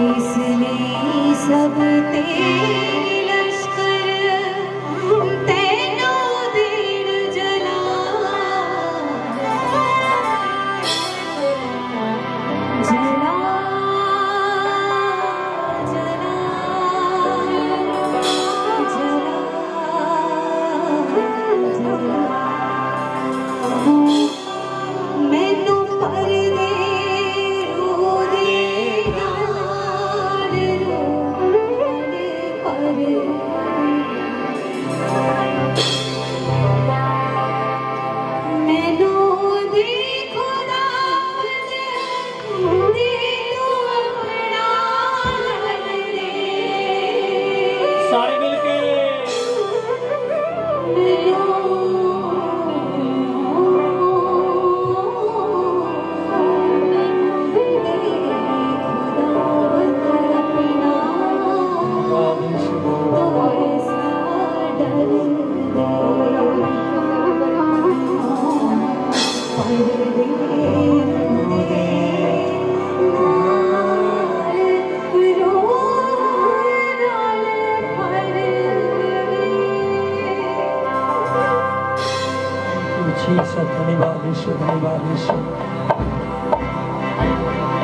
इसलिए सब तेरी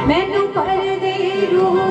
मैनू तो पर दे रू